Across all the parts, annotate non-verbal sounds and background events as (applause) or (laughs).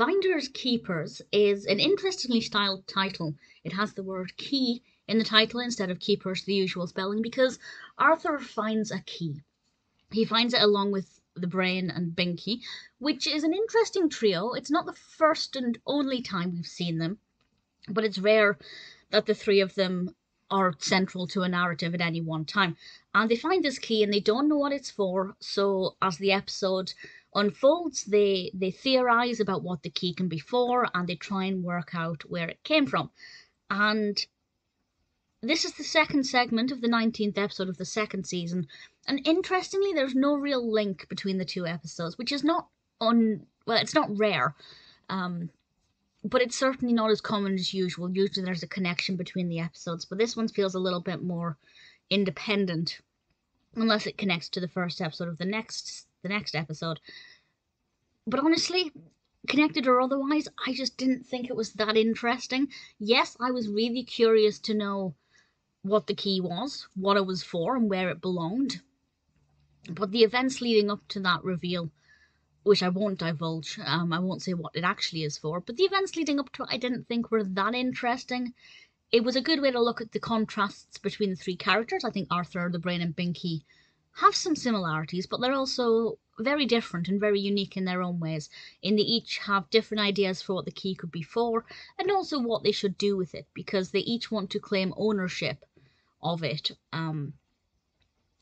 Finders Key-Pers is an interestingly styled title. It has the word key in the title instead of keepers, the usual spelling, because Arthur finds a key. He finds it along with the brain and Binky, which is an interesting trio. It's not the first and only time we've seen them, but it's rare that the three of them are central to a narrative at any one time. And they find this key and they don't know what it's for, so as the episode unfolds, they, they theorize about what the key can be for and they try and work out where it came from. And this is the second segment of the 19th episode of the second season. And interestingly, there's no real link between the two episodes, which is not un well, it's not rare. Um, but it's certainly not as common as usual. Usually there's a connection between the episodes, but this one feels a little bit more independent unless it connects to the first episode of the next the next episode. But honestly, connected or otherwise, I just didn't think it was that interesting. Yes, I was really curious to know what the key was, what it was for, and where it belonged. But the events leading up to that reveal, which I won't divulge, um, I won't say what it actually is for, but the events leading up to it I didn't think were that interesting. It was a good way to look at the contrasts between the three characters. I think Arthur, the Brain, and Binky have some similarities, but they're also very different and very unique in their own ways. In they each have different ideas for what the key could be for, and also what they should do with it, because they each want to claim ownership of it. Um,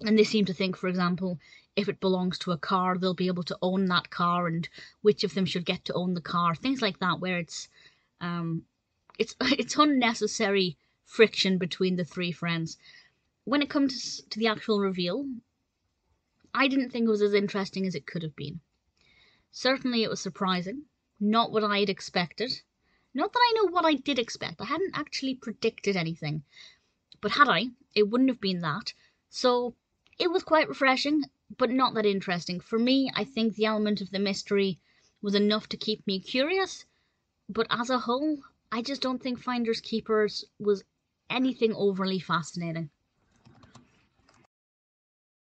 and they seem to think, for example, if it belongs to a car, they'll be able to own that car, and which of them should get to own the car. Things like that, where it's um, it's (laughs) it's unnecessary friction between the three friends. When it comes to the actual reveal, I didn't think it was as interesting as it could have been. Certainly, it was surprising, not what I had expected. Not that I know what I did expect. I hadn't actually predicted anything. But had I, it wouldn't have been that. So it was quite refreshing, but not that interesting. For me, I think the element of the mystery was enough to keep me curious, but as a whole, I just don't think Finders Key-Pers was anything overly fascinating.